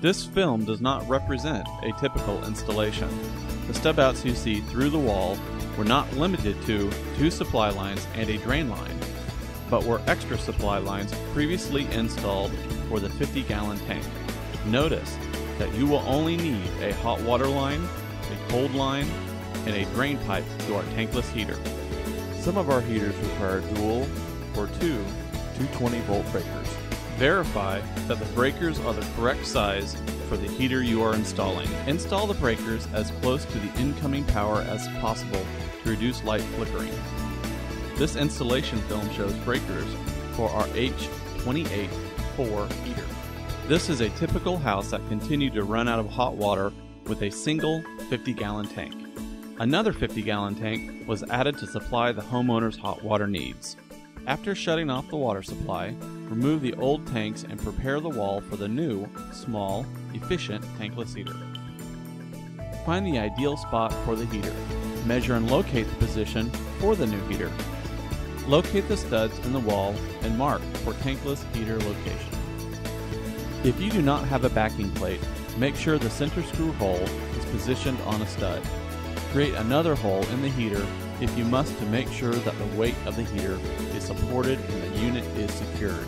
This film does not represent a typical installation. The stub outs you see through the wall were not limited to two supply lines and a drain line, but were extra supply lines previously installed for the 50 gallon tank. Notice that you will only need a hot water line, a cold line, and a drain pipe to our tankless heater. Some of our heaters require dual or two 220 volt breakers. Verify that the breakers are the correct size for the heater you are installing. Install the breakers as close to the incoming power as possible to reduce light flickering. This installation film shows breakers for our H28-4 heater. This is a typical house that continued to run out of hot water with a single 50 gallon tank. Another 50 gallon tank was added to supply the homeowner's hot water needs. After shutting off the water supply, remove the old tanks and prepare the wall for the new, small, efficient tankless heater. Find the ideal spot for the heater. Measure and locate the position for the new heater. Locate the studs in the wall and mark for tankless heater location. If you do not have a backing plate, make sure the center screw hole is positioned on a stud. Create another hole in the heater if you must to make sure that the weight of the heater is supported and the unit is secured.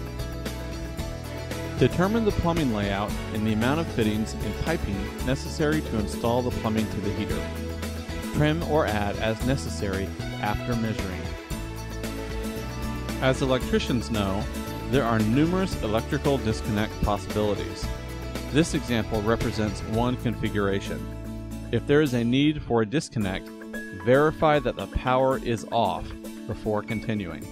Determine the plumbing layout and the amount of fittings and piping necessary to install the plumbing to the heater. Trim or add as necessary after measuring. As electricians know, there are numerous electrical disconnect possibilities. This example represents one configuration. If there is a need for a disconnect, verify that the power is off before continuing.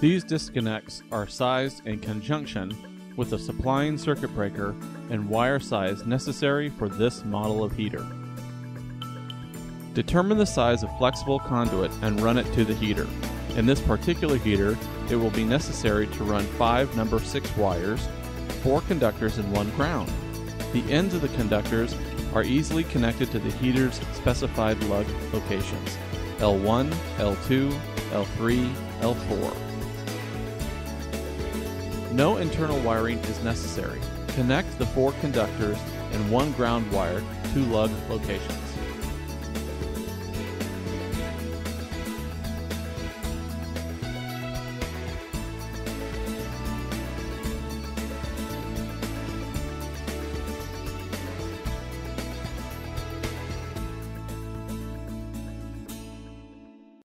These disconnects are sized in conjunction with the supplying circuit breaker and wire size necessary for this model of heater. Determine the size of flexible conduit and run it to the heater. In this particular heater, it will be necessary to run five number 6 wires, four conductors and one ground. The ends of the conductors are easily connected to the heater's specified lug locations L1, L2, L3, L4. No internal wiring is necessary. Connect the four conductors and one ground wire to lug locations.